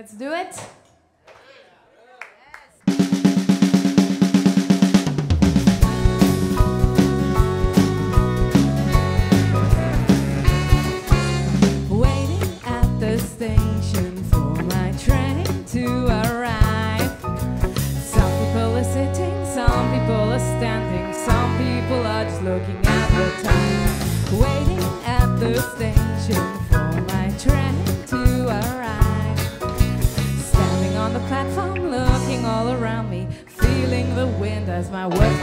Let's do it. my work.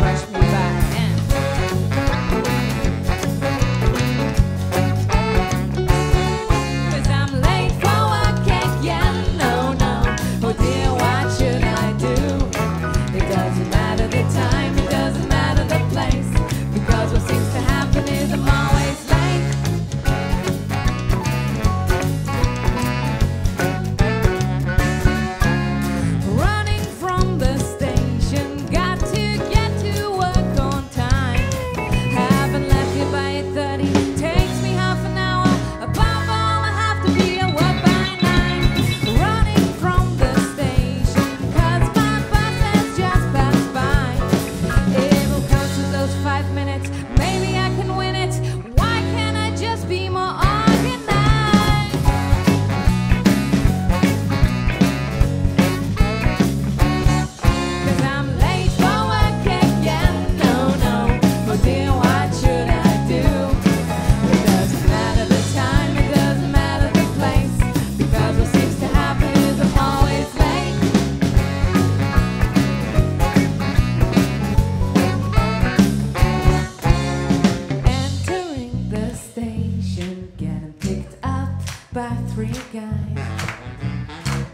free guy.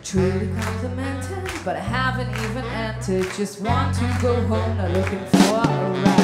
Truly complimented, but I haven't even entered. Just want to go home, not looking for a ride.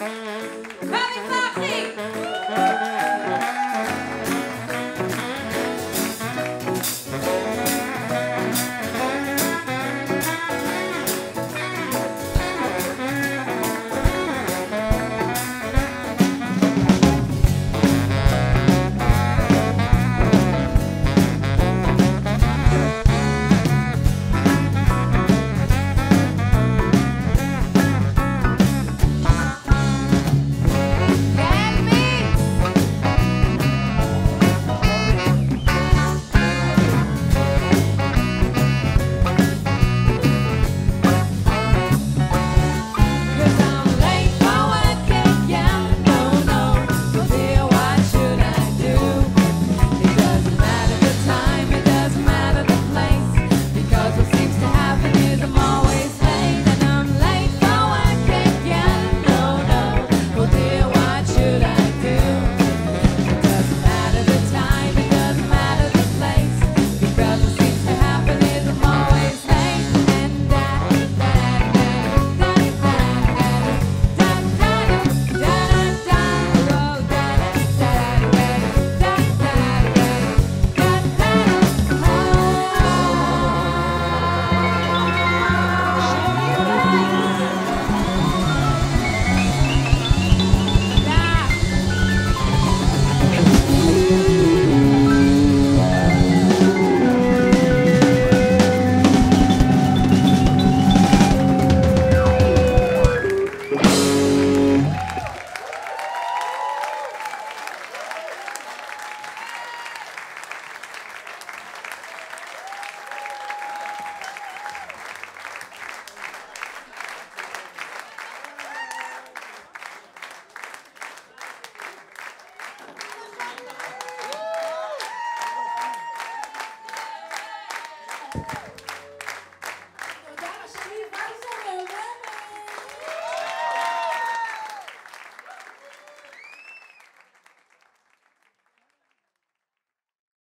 神様